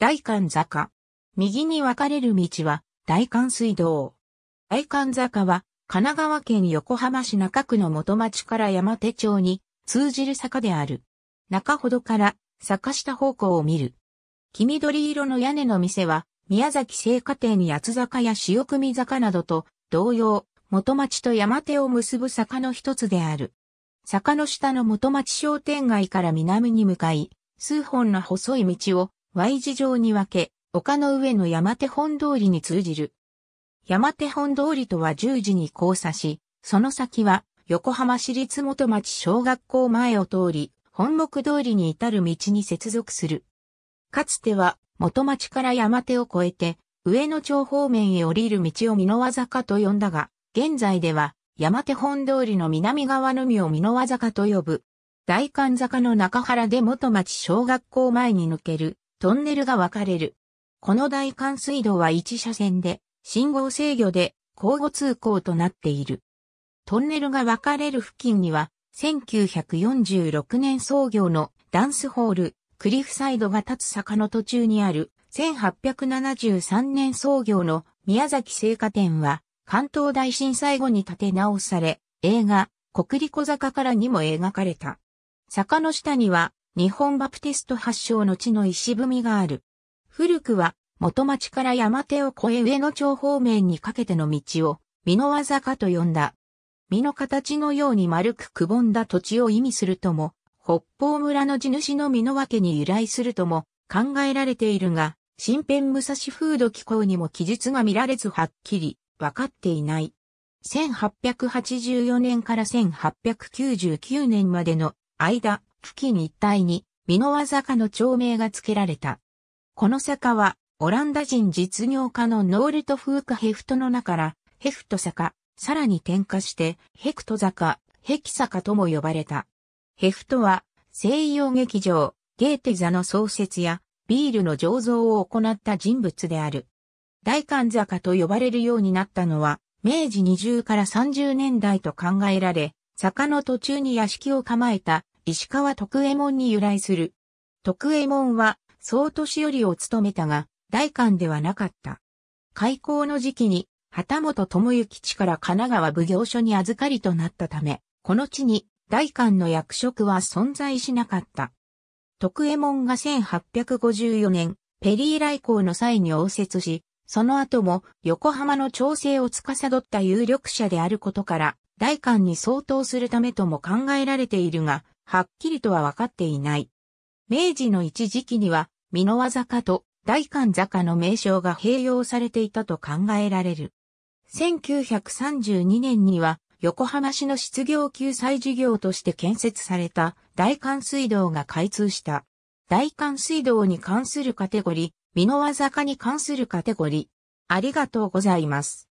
大観坂。右に分かれる道は大観水道。大観坂は神奈川県横浜市中区の元町から山手町に通じる坂である。中ほどから坂下方向を見る。黄緑色の屋根の店は宮崎製菓店八坂や塩組坂などと同様、元町と山手を結ぶ坂の一つである。坂の下の元町商店街から南に向かい、数本の細い道を Y 字状に分け、丘の上の山手本通りに通じる。山手本通りとは十字に交差し、その先は横浜市立元町小学校前を通り、本木通りに至る道に接続する。かつては元町から山手を越えて、上野町方面へ降りる道を美濃輪坂と呼んだが、現在では山手本通りの南側のみを美濃輪坂と呼ぶ。大観坂の中原で元町小学校前に抜けるトンネルが分かれる。この大観水道は一車線で、信号制御で交互通行となっている。トンネルが分かれる付近には、1946年創業のダンスホール、クリフサイドが立つ坂の途中にある1873年創業の宮崎製菓店は関東大震災後に建て直され、映画国立小坂からにも描かれた。坂の下には日本バプテスト発祥の地の石踏みがある。古くは元町から山手を越え上野町方面にかけての道を美濃輪坂と呼んだ。実の形のように丸くくぼんだ土地を意味するとも、北方村の地主の身の分けに由来するとも考えられているが、新編武蔵風土機構にも記述が見られずはっきり分かっていない。1884年から1899年までの間、付近一帯に、美濃輪坂の町名が付けられた。この坂は、オランダ人実業家のノールト・フーカ・ヘフトの名から、ヘフト坂、さらに転化して、ヘクト坂、ヘキ坂とも呼ばれた。ヘフトは西洋劇場、ゲーテ座の創設やビールの醸造を行った人物である。大観坂と呼ばれるようになったのは、明治20から30年代と考えられ、坂の途中に屋敷を構えた石川徳右衛門に由来する。徳右衛門は総年寄りを務めたが、大観ではなかった。開校の時期に、旗本智之地から神奈川奉行所に預かりとなったため、この地に大官の役職は存在しなかった。徳右衛門が1854年、ペリー来航の際に応接し、その後も横浜の調整を司った有力者であることから、大官に相当するためとも考えられているが、はっきりとは分かっていない。明治の一時期には、美濃輪坂と大官坂の名称が併用されていたと考えられる。1932年には横浜市の失業救済事業として建設された大関水道が開通した。大関水道に関するカテゴリー、美濃輪坂に関するカテゴリー。ありがとうございます。